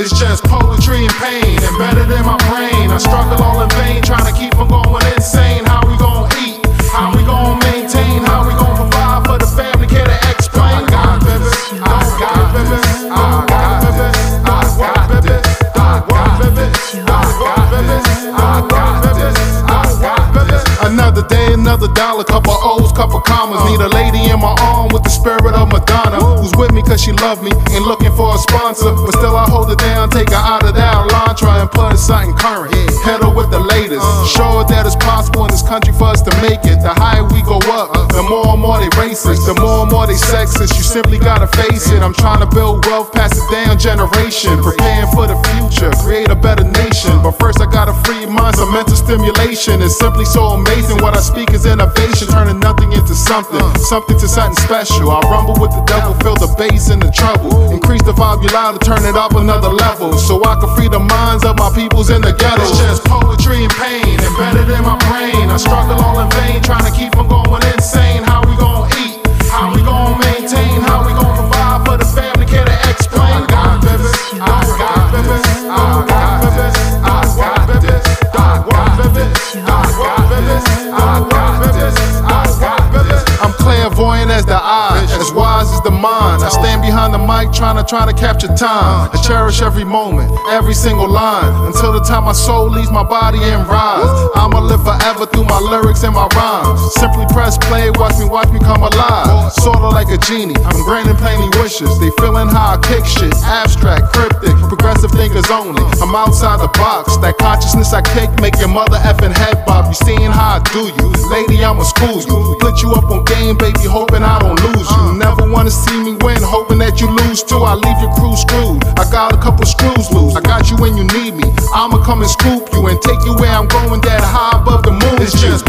It's just poetry and pain, embedded in my brain. I struggle all in vain. Another dollar, couple O's, couple commas. Need a lady in my arm with the spirit of Madonna, who's with me cause she love me, ain't looking for a sponsor. But still, I hold her down, take her out of that line, try and put in something current. Hit her with the latest. Show her that it's possible in this country for us to make it. The higher we go up, the more and more they racist, the more and more they sexist. You simply gotta face it. I'm trying to build wealth, pass it down generation, preparing for the future, create a better nation. But first, I gotta free mind, some mental stimulation. It's simply so amazing. What I speak is innovation, turning nothing into something, something to something special. I rumble with the devil, feel the bass and the treble. Increase the volume louder, turn it up another level, so I can free the minds of my peoples in the ghetto. It's just poetry and pain embedded in my. I struggle all in vain, trying to keep from going insane. Clairvoyant as the eye, as wise as the mind. I stand behind the mic trying to trying to capture time. I cherish every moment, every single line, until the time my soul leaves my body and rise. I'ma live forever through my lyrics and my rhymes. Simply press play, watch me, watch me come alive. Sorta like a genie, I'm granting plainly wishes. They feeling how I kick shit, abstract, cryptic, progressive thinkers only. I'm outside the box. That consciousness I kick make your mother effing head bob. You seeing how I do you, lady? I'ma school you, put you up on game, baby, hoping I don't lose you. Uh. Never wanna see me win, hoping that you lose too. I leave your crew screwed. I got a couple screws loose. I got you when you need me. I'ma come and scoop you and take you where I'm going, that high above the moon. It's just